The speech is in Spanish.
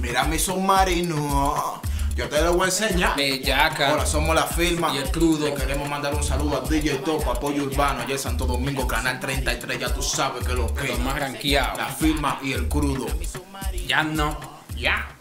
Mira mi submarino. Yo te lo voy a enseñar. Bellaca. Ahora somos la firma. Y el crudo. Le queremos mandar un saludo a DJ Top, Apoyo Urbano, allá en Santo Domingo, Canal 33. Ya tú sabes que lo que Los más ranqueados. La firma y el crudo. Ya no. Ya.